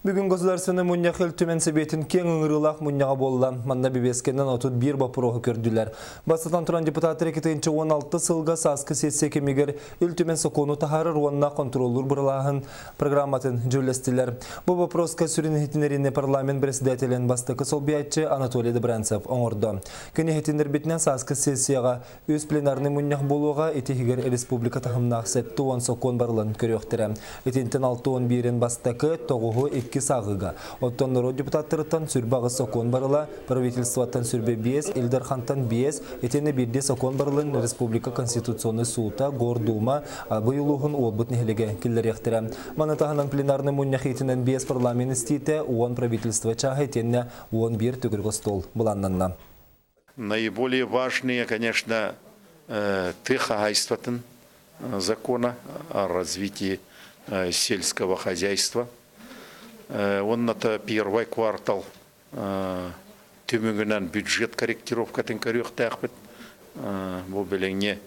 Бүгін государственный мұньяқ түмен себетін кен ұңырылақ мұньяға болла. Манна бебескеннен отут бір бапырығы көрділер. Бастатан тұран депутат рекетінші 16 сылға сасқы сетсе кемегер үлтімен соқону тахарыр онна контроллур бұрылағын программатын жүрлестілер. Бұл вопроска сүрін хетінеріне парламент председателен бастықы сол биятчы Анатолий Добранцев оңырды. Көне хетінер бетінен сасқы сессияға өз пленарны мұньяқ болуға етегігер республика тахымнақ сәтті он соқон барылын көріқтірі. Етентен 6-11 бастықы икки сағыға. Оттон народ депутаттырыттан сүрбағы сокон барыла, правительствоттан сүрбе биес, Илдархантан биес, етені бірде сокон барылын Республика Конституционный суыта Гордума бұйылуғын олбыт нехелеге келдер яқтыра. Манатағынан пленарны мұнях етінен биес парламент істейті, уон правительство чағы уон бір түгіргі стол бұланнанна. Наиболее важные, конечно, э, тихогайствотын закона о развитии э, сельского хозяйства – онната первый квартал төмөгүнөн бюджет корректировкатын көрүктәкбит бу белеңне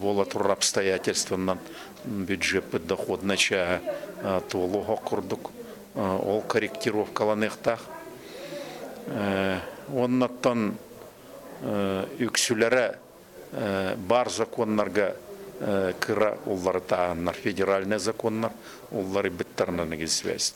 бола тур обстоятельствонан бюджет доход нача толуга курдук. Ол корректировкаланыктак оннаттан үксүләре бар законнарга кыра уллары тағаннар федеральный законнар уллары біттернен связь.